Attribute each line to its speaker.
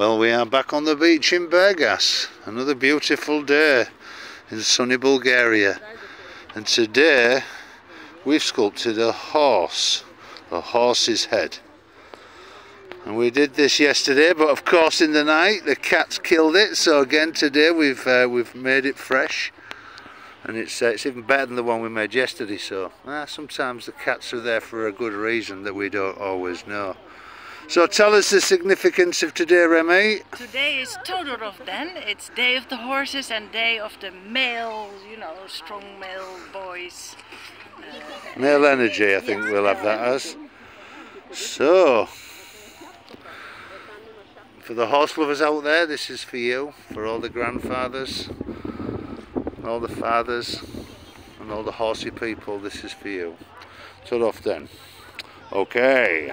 Speaker 1: Well, we are back on the beach in Burgas. Another beautiful day in sunny Bulgaria. And today we've sculpted a horse, a horse's head. And we did this yesterday, but of course in the night the cats killed it. So again today we've uh, we've made it fresh, and it's uh, it's even better than the one we made yesterday. So uh, sometimes the cats are there for a good reason that we don't always know. So tell us the significance of today, Remy.
Speaker 2: Today is Todorovden. It's day of the horses and day of the male, you know, strong male boys.
Speaker 1: Uh, male energy, I think we'll have that as. So, for the horse lovers out there, this is for you. For all the grandfathers, all the fathers, and all the horsey people, this is for you. Off then. Okay.